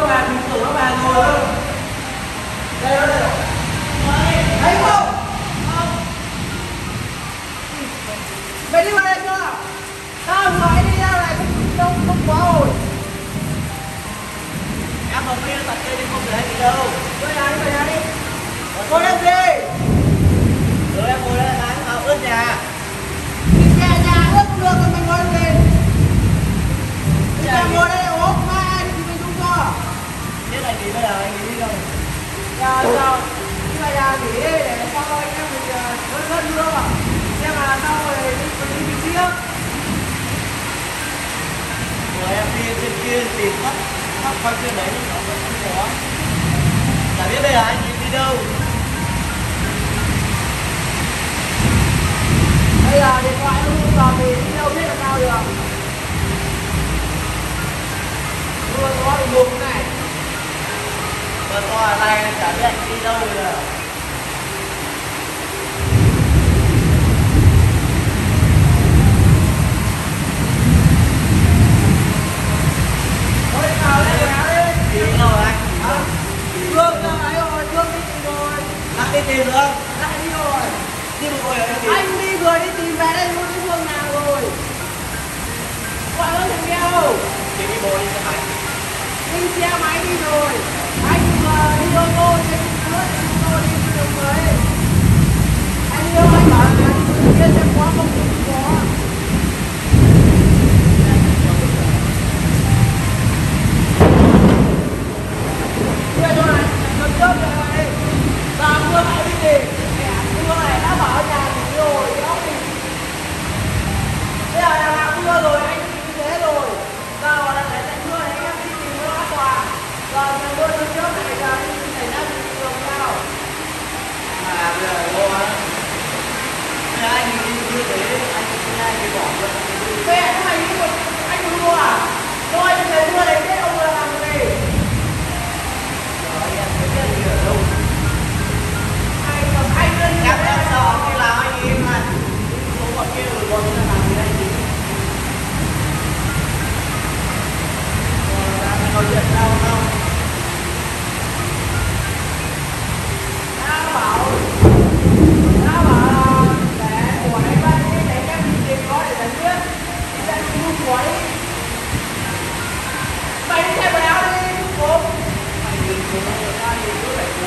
các bạn bình thường các bạn ngồi đây đây thấy không không mày đi vào đây chưa tao nói đi ra này không không quá rồi em không biết tập chơi đi không được hay đâu. Tôi ra đi tôi đi. Tôi làm gì bây giờ nghỉ rồi. Giờ giờ nhưng mà giờ nghỉ để ờ, sau anh em mình vớt vớt lương mà. Xem là sau mình đi mình kia. Em đi kia tìm mất mất con kia đấy nó không có. Chả biết bây giờ anh đi đâu. Bây giờ điện thoại luôn rồi thì là biết anh đi đâu rồi đi tìm được lại đi rồi đi một rồi anh đi rồi đi tìm về đây luôn cái phương nào rồi gọi nó thằng đâu tìm cái bồ đi xe máy đi xe máy đi rồi Welcome. 对，他们如果他如果，如果你们如果来这。không khói mày đi thay quần áo đi cô mày đừng có ra đi